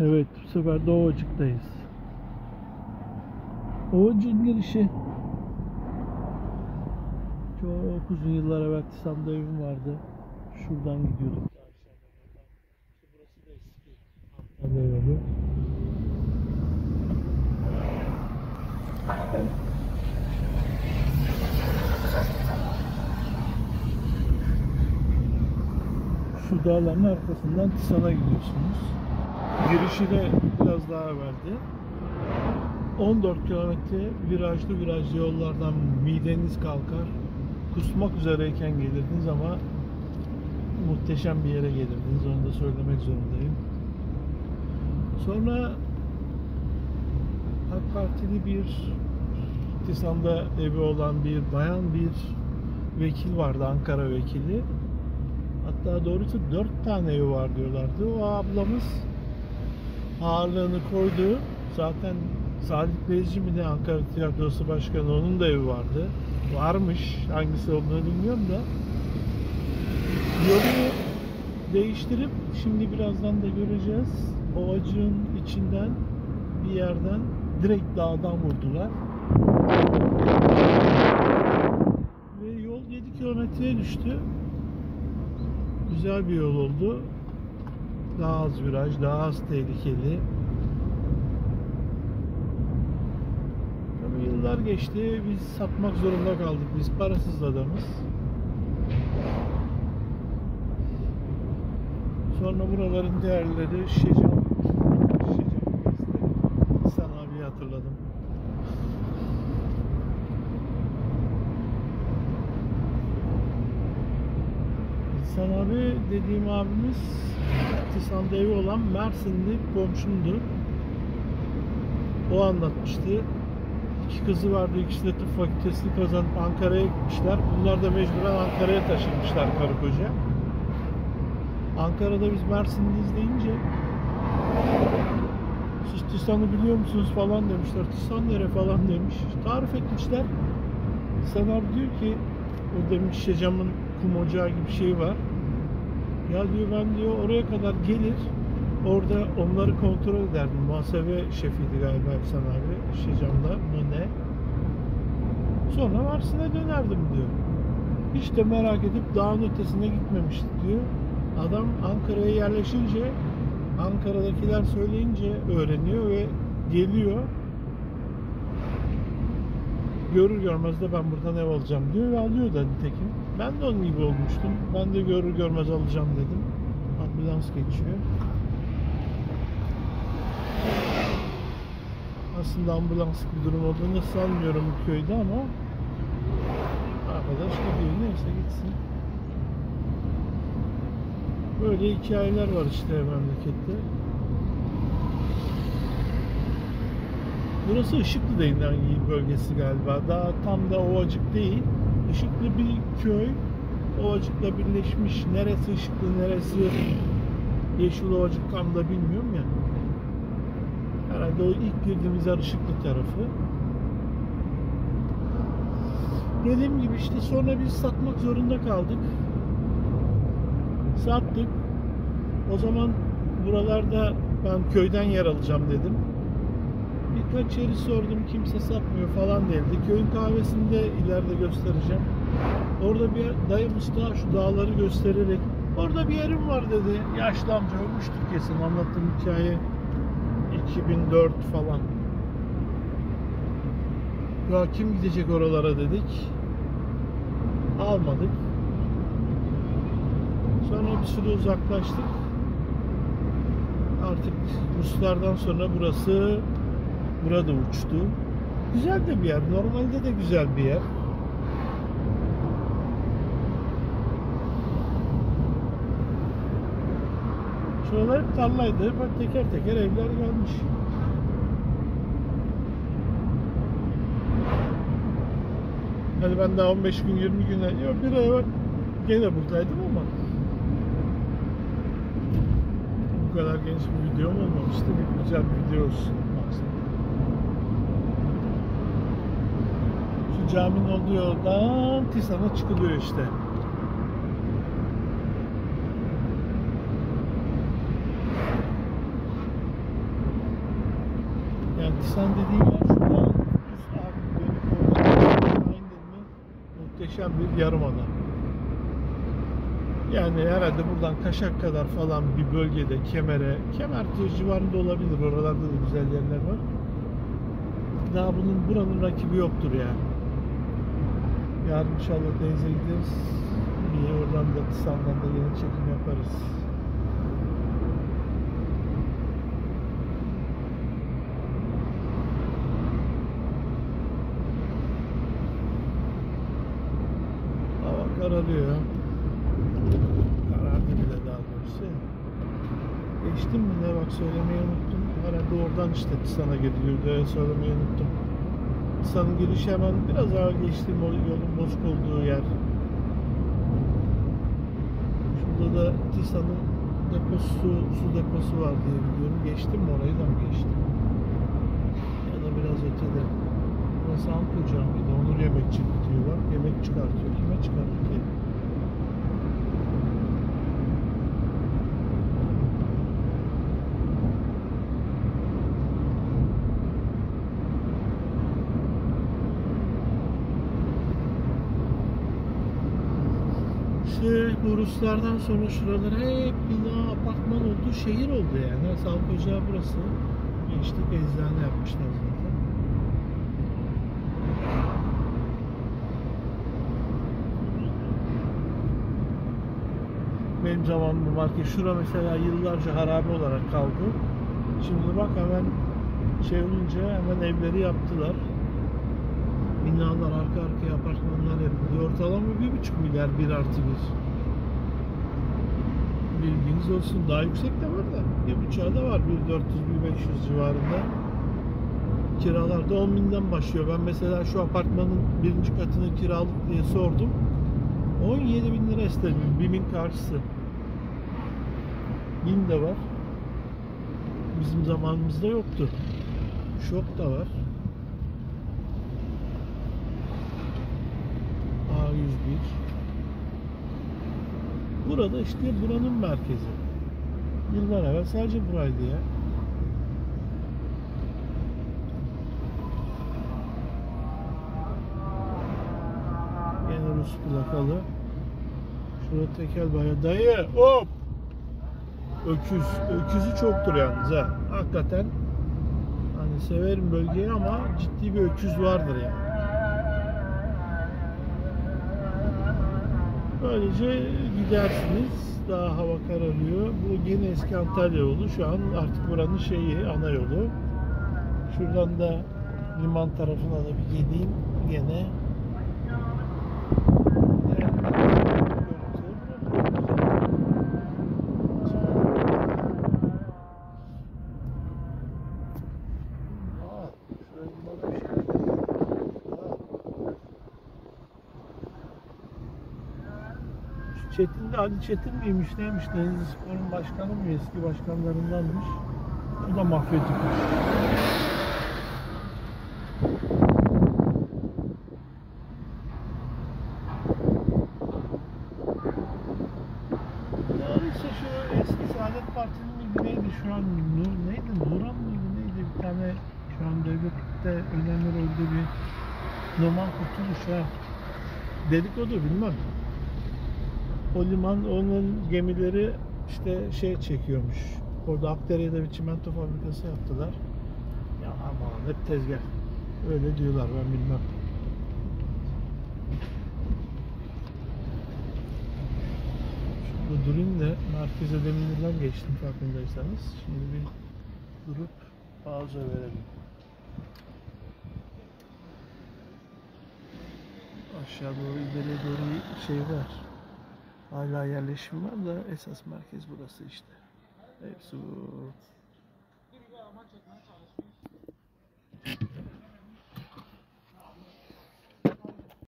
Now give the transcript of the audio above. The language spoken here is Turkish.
Evet bu sefer de Ovacık'tayız. Ovacık'ın girişi. Çok uzun yıllar evvel Tisam'da evim vardı. Şuradan gidiyorduk. Şu dağların arkasından Tisan'a gidiyorsunuz. Girişi de biraz daha evveldi. 14 kilometre virajlı virajlı yollardan mideniz kalkar. Kusmak üzereyken gelirdiniz ama muhteşem bir yere gelirdiniz. Onu da söylemek zorundayım. Sonra AK Partili bir Tisan'da evi olan bir bayan bir vekil vardı Ankara vekili. Hatta doğrusu dört tane evi var diyorlardı. O ablamız ağırlığını koydu. Zaten Salih Beyci mi ne Ankara Tiyatrosu Başkanı onun da evi vardı. Varmış. Hangisi olduğunu bilmiyorum da. Yolu değiştirip şimdi birazdan da göreceğiz. Ovacığın içinden bir yerden direkt dağdan vurdular. Ve yol 7 kilometreye düştü. Güzel bir yol oldu. Daha az viraj, daha az tehlikeli. Tabii yıllar geçti. Biz satmak zorunda kaldık. Biz parasız adamız. Sonra buraların değerleri testleri. Sen abi hatırladım. İhsan abi dediğim abimiz Tisan'da evi olan Mersinli komşumdu. O anlatmıştı. İki kızı vardı. İkisi de tıp fakültesini kazanıp Ankara'ya gitmişler. Bunlar da mecburen Ankara'ya taşınmışlar karı koca. Ankara'da biz Mersinliyiz deyince siz Tisan'ı biliyor musunuz falan demişler. Tisan nere falan demiş. Tarif etmişler. İhsan abi diyor ki o demiş Şecam'ın kum ocağı gibi şey var. Ya diyor ben diyor oraya kadar gelir orada onları kontrol ederdim. Muhasebe şefiydi galiba Efsan abi Şecam'da mı ne. Sonra Mersin'e dönerdim diyor. Hiç de merak edip dağın ötesine gitmemişti diyor. Adam Ankara'ya yerleşince Ankara'dakiler söyleyince öğreniyor ve geliyor. Görür görmez de ben buradan ev alacağım diyor ve alıyor da nitekim. Ben de onun gibi olmuştum. Ben de görür görmez alacağım dedim. Ambulans geçiyor. Aslında ambulanslık bir durum olduğunu sanmıyorum bu köyde ama arkadaş gidiyor neyse gitsin. Böyle hikayeler var işte memlekette. Burası Işıklı Denilen bölgesi galiba. Daha tam da Ovacık değil. Işıklı bir köy. Ovacık'la birleşmiş. Neresi Işıklı, neresi Yeşil Ovacık tam da bilmiyorum ya. Herhalde o ilk girdiğimiz yer Işıklı tarafı. Dediğim gibi işte sonra biz satmak zorunda kaldık. Sattık. O zaman buralarda ben köyden yer alacağım dedim. Birkaç yeri sordum kimse satmıyor falan dedi. Köyün kahvesinde ileride göstereceğim. Orada bir dayımız daha şu dağları göstererek orada bir yerim var dedi. Yaşlı amca ölmüştür kesin anlattığım hikaye 2004 falan. Ya kim gidecek oralara dedik. Almadık. Sonra bir süre uzaklaştık. Artık Ruslardan sonra burası burada uçtu. Güzel de bir yer. Normalde de güzel bir yer. Şuralar hep tarlaydı. Bak teker teker evler gelmiş. Hani ben daha 15 gün 20 gün yok bir ay var gene buradaydım ama bu kadar genç bir videom olmamıştı. Bir güzel bir video olsun. Şu caminin olduğu yoldan Tisan'a çıkılıyor işte. Tisan dediğim yer şuradan üst abi dönüp mi muhteşem bir yarımada. Yani herhalde buradan Kaşak kadar falan bir bölgede Kemer'e, Kemer civarında olabilir. Oralarda da güzel yerler var. Daha bunun buranın rakibi yoktur yani. Yarın inşallah denize gideriz. Bir oradan da Tisan'dan da yeni çekim yaparız. Hava kararıyor. Karardı bile daha doğrusu. Geçtim mi ne bak söylemeyi unuttum. Herhalde oradan işte Tisan'a gidiliyordu. Söylemeyi unuttum. Tisan'ın girişi hemen biraz daha geçtiğim yolun bozuk olduğu yer. Şurada da Tisan'ın deposu, su deposu var diye biliyorum. Geçtim mi orayı da mı geçtim? Ya da biraz ötede. Burası Ankuca mıydı? Onur Yemekçi diyorlar. Yemek çıkartıyor. Kime çıkartıyor? İşte bu Ruslardan sonra şuralar hep bina, apartman oldu, şehir oldu yani. Sağlık ocağı burası. Geçtik eczane yapmışlar zaten. Benim zamanımda market şura mesela yıllarca harabe olarak kaldı. Şimdi bak hemen şey hemen evleri yaptılar. Binalar arka arkaya apartmanlar yapıldı. Ortalama bir buçuk milyar bir artı bir. Bilginiz olsun. Daha yüksek de var da. Bir buçuğa da var. Bir 400, bir 500 civarında. Kiralar da 10 binden başlıyor. Ben mesela şu apartmanın birinci katını kiralık diye sordum. 17 bin lira isteniyor. BİM'in karşısı. BİM de var. Bizim zamanımızda yoktu. Şok da var. A101. Burada işte buranın merkezi. Yıllar evvel sadece buraydı ya. Yine Rus plakalı. Şurada tekel bayağı. Dayı hop! Öküz. Öküzü çoktur yalnız ha. Hakikaten hani severim bölgeyi ama ciddi bir öküz vardır yani. Böylece gidersiniz. Daha hava kararıyor. Bu yeni eski Antalya yolu. Şu an artık buranın şeyi, ana yolu. Şuradan da liman tarafına da bir geleyim. Gene. Evet. Aa, şuraya limana bir şey Şu Çetin de Ali Çetin miymiş neymiş Denizli Spor'un başkanı mı eski başkanlarındanmış. Bu da mafya tipi. Ya işte şu eski Saadet Partisi'nin bir neydi şu an Nur, neydi Nuran mıydı neydi bir tane şu an devlette önemli rolde bir Numan Kurtuluş ha. Dedikodu bilmem. O liman onun gemileri işte şey çekiyormuş. Orada Akdere'de bir çimento fabrikası yaptılar. Ya aman hep tezgah. Öyle diyorlar ben bilmem. Şurada durayım da merkeze demin geçtim farkındaysanız. Şimdi bir durup pauza verelim. Aşağı doğru ileriye doğru şey var. Hala yerleşim var da esas merkez burası işte. Hepsi bu.